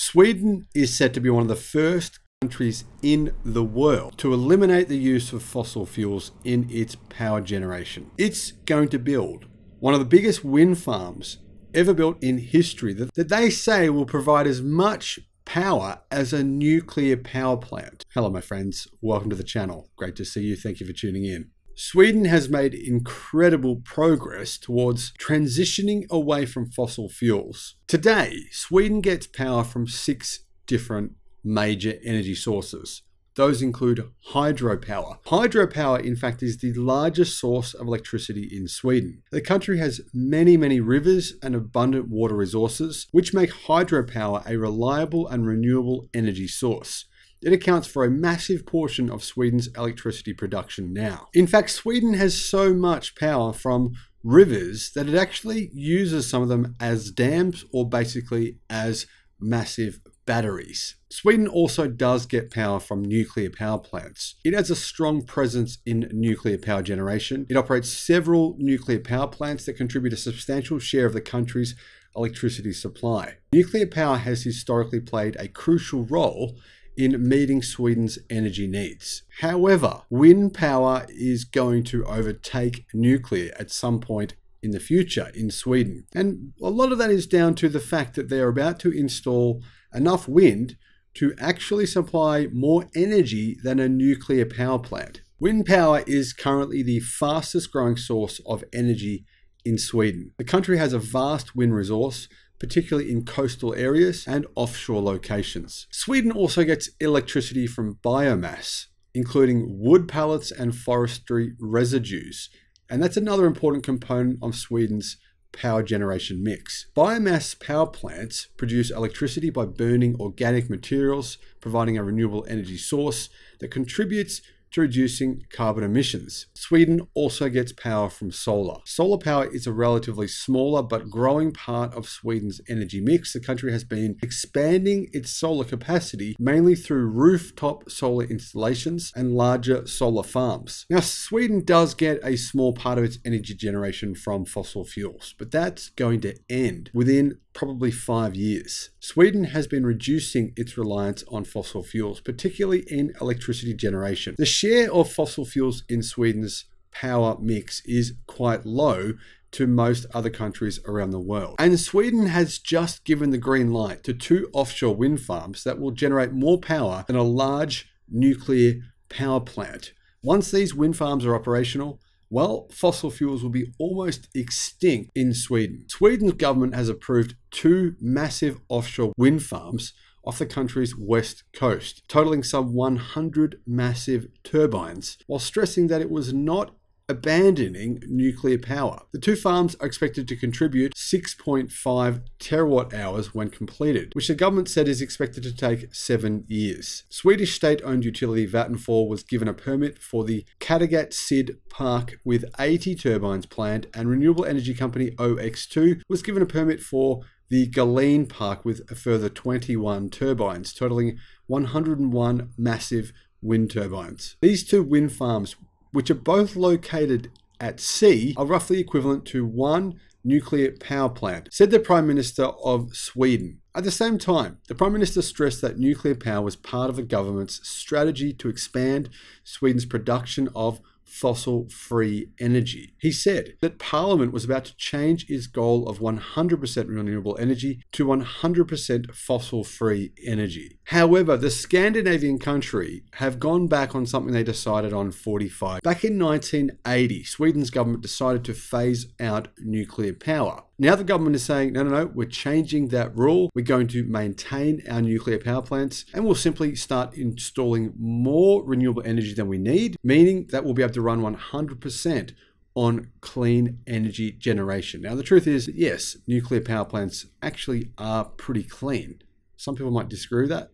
Sweden is said to be one of the first countries in the world to eliminate the use of fossil fuels in its power generation. It's going to build one of the biggest wind farms ever built in history that, that they say will provide as much power as a nuclear power plant. Hello, my friends. Welcome to the channel. Great to see you. Thank you for tuning in. Sweden has made incredible progress towards transitioning away from fossil fuels. Today, Sweden gets power from six different major energy sources. Those include hydropower. Hydropower, in fact, is the largest source of electricity in Sweden. The country has many, many rivers and abundant water resources, which make hydropower a reliable and renewable energy source. It accounts for a massive portion of Sweden's electricity production now. In fact, Sweden has so much power from rivers that it actually uses some of them as dams or basically as massive batteries. Sweden also does get power from nuclear power plants. It has a strong presence in nuclear power generation. It operates several nuclear power plants that contribute a substantial share of the country's electricity supply. Nuclear power has historically played a crucial role in meeting Sweden's energy needs. However, wind power is going to overtake nuclear at some point in the future in Sweden. And a lot of that is down to the fact that they're about to install enough wind to actually supply more energy than a nuclear power plant. Wind power is currently the fastest growing source of energy in Sweden. The country has a vast wind resource particularly in coastal areas and offshore locations. Sweden also gets electricity from biomass, including wood pellets and forestry residues. And that's another important component of Sweden's power generation mix. Biomass power plants produce electricity by burning organic materials, providing a renewable energy source that contributes to reducing carbon emissions. Sweden also gets power from solar. Solar power is a relatively smaller but growing part of Sweden's energy mix. The country has been expanding its solar capacity mainly through rooftop solar installations and larger solar farms. Now, Sweden does get a small part of its energy generation from fossil fuels, but that's going to end within probably five years. Sweden has been reducing its reliance on fossil fuels, particularly in electricity generation. The share of fossil fuels in Sweden's power mix is quite low to most other countries around the world. And Sweden has just given the green light to two offshore wind farms that will generate more power than a large nuclear power plant. Once these wind farms are operational, well, fossil fuels will be almost extinct in Sweden. Sweden's government has approved two massive offshore wind farms off the country's west coast, totaling some 100 massive turbines, while stressing that it was not abandoning nuclear power. The two farms are expected to contribute 6.5 terawatt hours when completed, which the government said is expected to take seven years. Swedish state owned utility Vattenfall was given a permit for the Kattegatt Syd Park with 80 turbines planned, and renewable energy company OX2 was given a permit for the Galene Park with a further 21 turbines, totaling 101 massive wind turbines. These two wind farms which are both located at sea, are roughly equivalent to one nuclear power plant, said the Prime Minister of Sweden. At the same time, the Prime Minister stressed that nuclear power was part of the government's strategy to expand Sweden's production of fossil free energy. He said that Parliament was about to change its goal of 100% renewable energy to 100% fossil free energy. However, the Scandinavian country have gone back on something they decided on 45. Back in 1980, Sweden's government decided to phase out nuclear power. Now the government is saying, no, no, no, we're changing that rule. We're going to maintain our nuclear power plants and we'll simply start installing more renewable energy than we need, meaning that we'll be able to run 100% on clean energy generation. Now, the truth is, yes, nuclear power plants actually are pretty clean. Some people might disagree with that.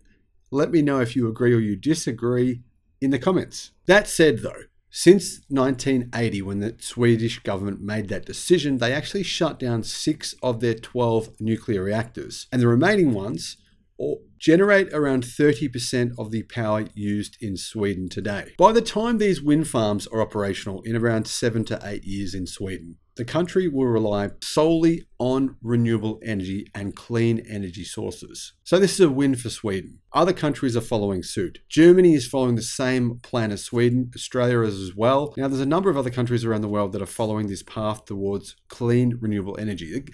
Let me know if you agree or you disagree in the comments. That said, though, since 1980, when the Swedish government made that decision, they actually shut down six of their 12 nuclear reactors. And the remaining ones generate around 30% of the power used in Sweden today. By the time these wind farms are operational in around seven to eight years in Sweden, the country will rely solely on renewable energy and clean energy sources. So, this is a win for Sweden. Other countries are following suit. Germany is following the same plan as Sweden, Australia is as well. Now, there's a number of other countries around the world that are following this path towards clean renewable energy.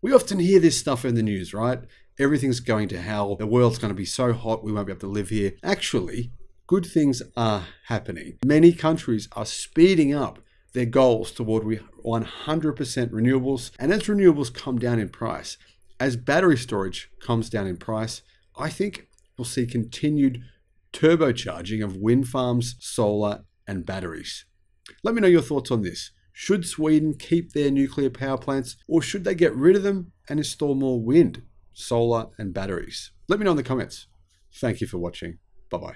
We often hear this stuff in the news, right? Everything's going to hell. The world's going to be so hot we won't be able to live here. Actually, good things are happening. Many countries are speeding up their goals toward 100% renewables. And as renewables come down in price, as battery storage comes down in price, I think we'll see continued turbocharging of wind farms, solar, and batteries. Let me know your thoughts on this. Should Sweden keep their nuclear power plants or should they get rid of them and install more wind, solar, and batteries? Let me know in the comments. Thank you for watching. Bye bye.